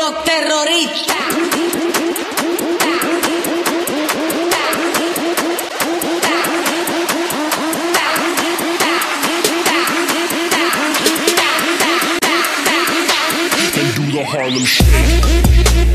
unos terroristas. Harlem Shake.